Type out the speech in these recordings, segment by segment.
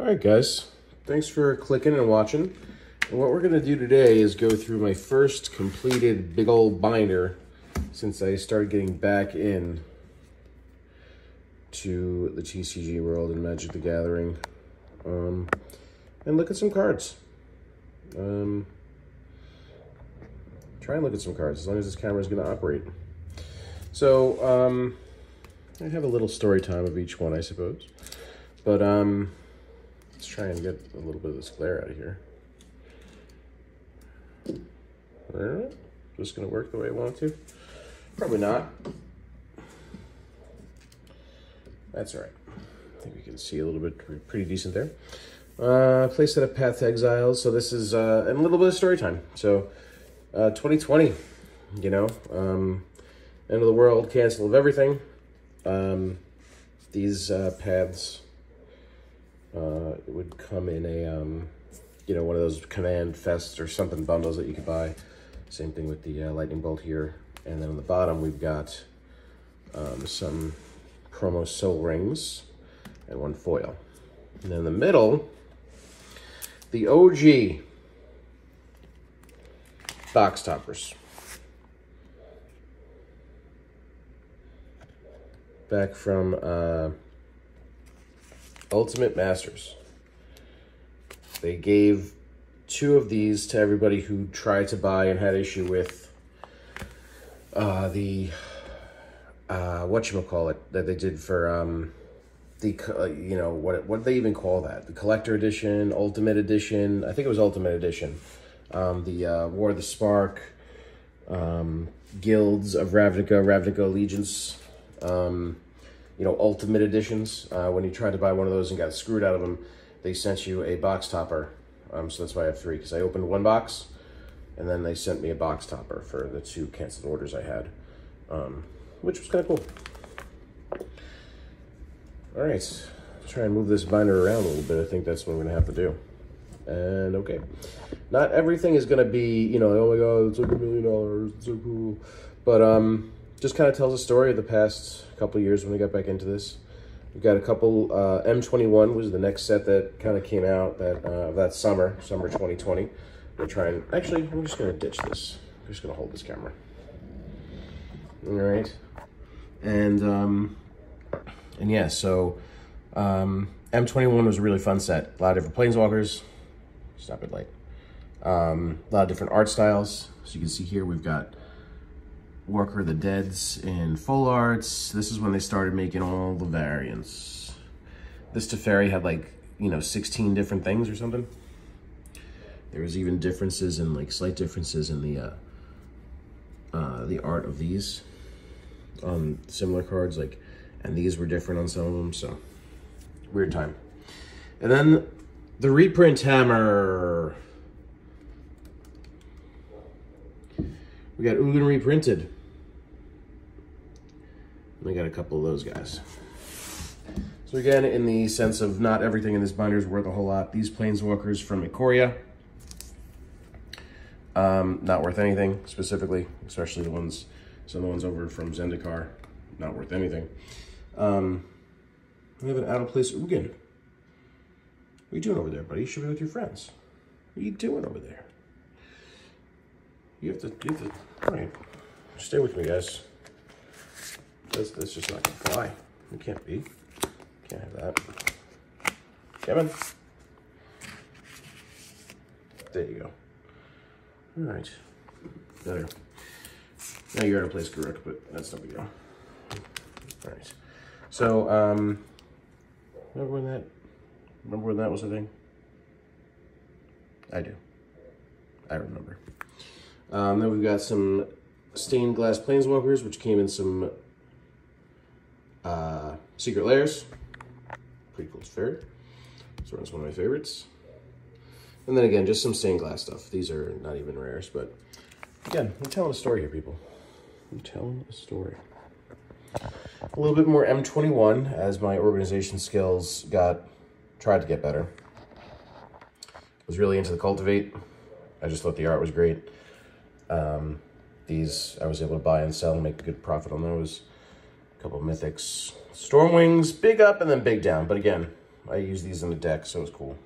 All right, guys. Thanks for clicking and watching. And what we're going to do today is go through my first completed big old binder since I started getting back in to the TCG world and Magic the Gathering. Um, and look at some cards. Um, try and look at some cards as long as this camera is going to operate. So, um, I have a little story time of each one, I suppose. But, um, let's try and get a little bit of this glare out of here. Just to work the way I want to. Probably not. That's all right. I think we can see a little bit, pretty decent there. Uh, place set of Path to Exiles. So this is uh, a little bit of story time. So uh, 2020, you know, um, end of the world, cancel of everything. Um, these uh, paths uh, would come in a, um, you know, one of those Command Fest or something bundles that you could buy. Same thing with the uh, Lightning Bolt here. And then on the bottom, we've got um, some promo Sol Rings and one foil. And then in the middle, the OG box toppers. Back from uh, Ultimate Masters. They gave two of these to everybody who tried to buy and had issue with uh, the uh, what you call it that they did for um, the uh, you know what what they even call that the collector edition, ultimate edition. I think it was ultimate edition. Um, the uh, War of the Spark, um, guilds of Ravnica, Ravnica allegiance. Um, you know, ultimate editions. Uh, when you tried to buy one of those and got screwed out of them, they sent you a box topper. Um, so that's why I have three because I opened one box, and then they sent me a box topper for the two canceled orders I had, um, which was kind of cool. All right, try and move this binder around a little bit. I think that's what I'm gonna have to do. And okay, not everything is gonna be, you know, oh my god, it's like a million dollars, it's so cool. But um, just kind of tells a story of the past couple years when we got back into this. We've got a couple, uh, M21 was the next set that kind of came out that uh, that summer, summer 2020. We're trying, actually, I'm just gonna ditch this. I'm just gonna hold this camera. All right. And, um, and yeah, so um, M21 was a really fun set. A lot of different planeswalkers. Stop it light. Um, a lot of different art styles. So you can see here we've got Walker the Deads in full arts. This is when they started making all the variants. This Teferi had like, you know, 16 different things or something. There was even differences in like slight differences in the uh, uh, the art of these on similar cards. Like and these were different on some of them, so weird time. And then the reprint hammer. We got Ugin reprinted. I got a couple of those guys. So again, in the sense of not everything in this binder is worth a whole lot, these Planeswalkers from Ikoria, um, not worth anything specifically, especially the ones, some of the ones over from Zendikar, not worth anything. Um, we have an out of place Ugin. What are you doing over there, buddy? You should be with your friends. What are you doing over there? You have to, you have to, all right. Stay with me, guys. That's, that's just not gonna fly. It can't be. Can't have that. Kevin. There you go. All right. Better. Now you're out of place, Garruk, but that's no big deal. All right. So, um, remember when that, remember when that was a thing? I do. I remember. Um, then we've got some stained glass planeswalkers, which came in some uh, Secret Lairs. Pretty cool fairy. This one's one of my favorites. And then again, just some stained glass stuff. These are not even rares, but again, I'm telling a story here, people. I'm telling a story a little bit more M21 as my organization skills got, tried to get better. Was really into the Cultivate. I just thought the art was great. Um, these I was able to buy and sell and make a good profit on those. Couple Mythics. Stormwings, big up and then big down. But again, I use these in the deck, so it's cool.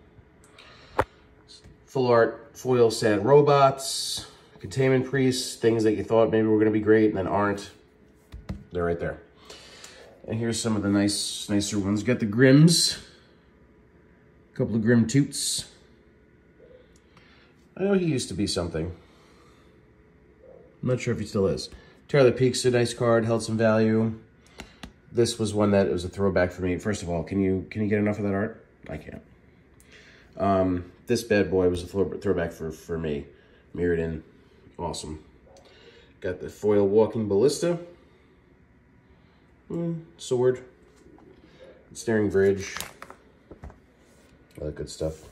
Full art foil sand robots, containment priests, things that you thought maybe were going to be great and then aren't. They're right there. And here's some of the nice, nicer ones. got the Grimms. A couple of Grim Tutors. I know he used to be something. I'm not sure if he still is. Tyler Peak's a nice card, held some value. This was one that was a throwback for me. First of all, can you can you get enough of that art? I can't. Um, this bad boy was a throwback for, for me. Mirrodin, awesome. Got the foil walking ballista. Mm, sword. Staring bridge. All that good stuff.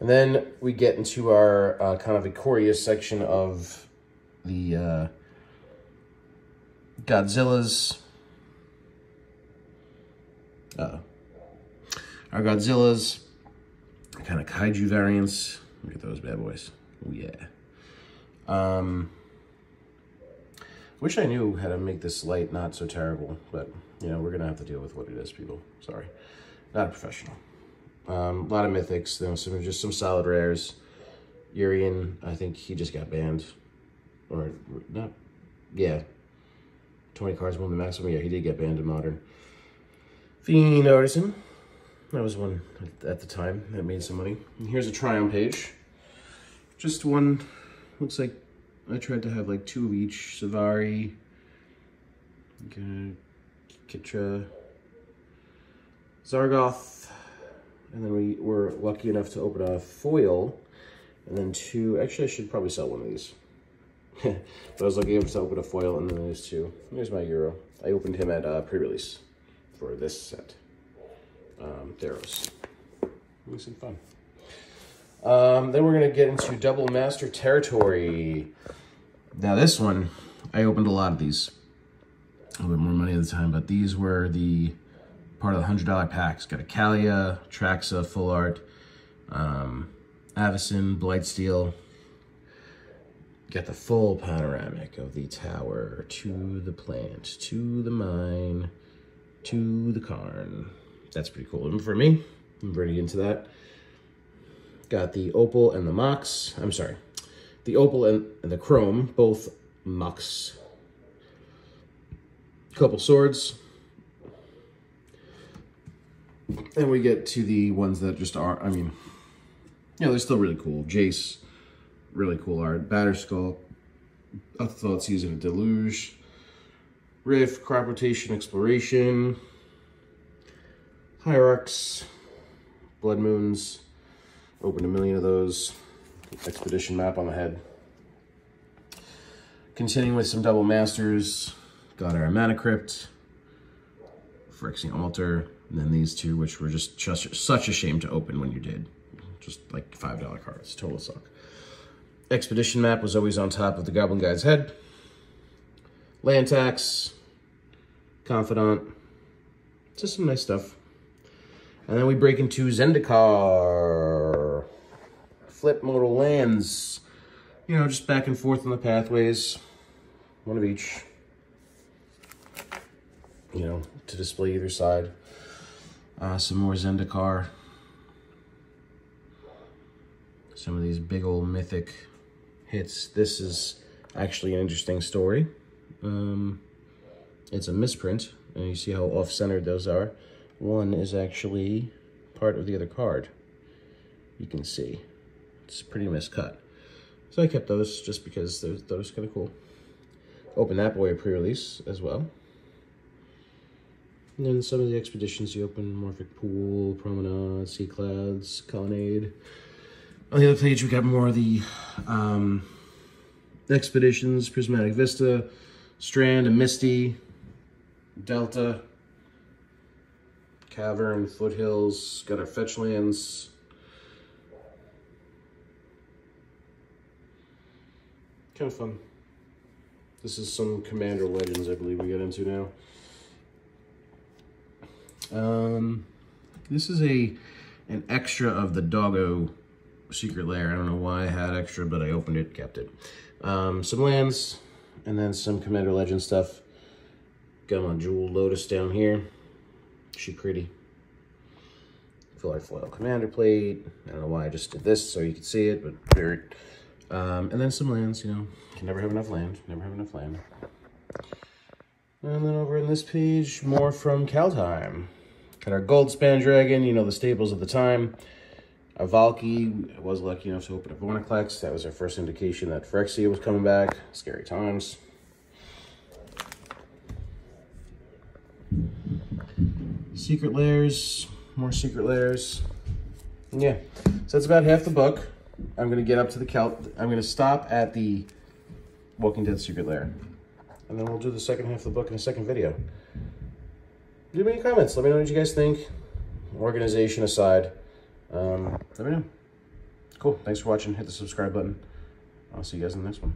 And then we get into our uh, kind of Ikoria section of the uh, Godzillas. Uh, our Godzillas, kind of kaiju variants. Look at those bad boys. Oh, yeah. Um, wish I knew how to make this light not so terrible, but, you know, we're going to have to deal with what it is, people. Sorry. Not a professional. Um, a lot of mythics, you know, some just some solid rares. Yorion, I think he just got banned. Or, not, yeah. 20 cards more than maximum. Yeah, he did get banned in Modern. Fiend Artisan. That was one at the time that made some money. And here's a Triome page. Just one, looks like I tried to have like two of each. Savai, Ketria, Zagoth, and then we were lucky enough to open a foil. And then two, actually I should probably sell one of these. but I was lucky enough to open a foil and then there's two. There's my Uro. I opened him at uh, pre-release for this set. Um, Theros. Really some fun. Um, then we're going to get into Double Master Territory. Now this one, I opened a lot of these. A little bit more money at the time, but these were the part of the $100 packs. Got a Kalia, Traxa, Full Art, um, Avacyn, Blightsteel. Got the full panoramic of the tower to the plant, to the mine, to the cairn. That's pretty cool. And for me, I'm ready into that. Got the opal and the mox. I'm sorry. The opal and, and the chrome, both mox. Couple swords, and we get to the ones that just are, I mean, you know, they're still really cool. Jace, really cool art. Batterskull, I thought it's using a Deluge. Rift, Crop Rotation, Exploration. Hierarchs, Blood Moons. Opened a million of those. Expedition map on the head. Continuing with some double masters. Got our Mana Crypt. Phyrexian Altar. And then these two, which were just, just such a shame to open when you did. Just like $5 cards. Total suck. Expedition map was always on top of the Goblin Guy's head. Land tax. Confidant. Just some nice stuff. And then we break into Zendikar. Flip modal lands. You know, just back and forth on the pathways. One of each. You know, to display either side. Uh, some more Zendikar. Some of these big old mythic hits. This is actually an interesting story. Um, it's a misprint, and you see how off-centered those are. One is actually part of the other card. You can see. It's pretty miscut. So I kept those just because those, those kind of cool. Open that boy pre-release as well. And then some of the expeditions you open, Morphic Pool, Promenade, Sea Clouds, Colonnade. On the other page, we got more of the um, expeditions, Prismatic Vista, Strand and Misty, Delta, Cavern, Foothills, got our fetch lands. Kind of fun. This is some Commander Legends, I believe we get into now. Um, this is a an extra of the Doggo Secret Lair. I don't know why I had extra, but I opened it, kept it. Um, some lands, and then some Commander Legend stuff. Got my Jewel Lotus down here. She pretty. Full Foil Commander Plate. I don't know why I just did this so you can see it, but weird. Um, and then some lands, you know. Can never have enough land. Never have enough land. And then over in this page, more from Kaldheim. Got our Goldspan Dragon, you know, the staples of the time. A Valki was lucky enough to open a Vorinclex. That was our first indication that Phyrexia was coming back. Scary times. Secret Lairs, more Secret Lairs. Yeah, so that's about half the book. I'm to get up to the Cal. I'm to stop at the Walking Dead Secret Lair. And then we'll do the second half of the book in a second video. Leave me any comments. Let me know what you guys think. Organization aside. Um, let me know. Cool. Thanks for watching. Hit the subscribe button. I'll see you guys in the next one.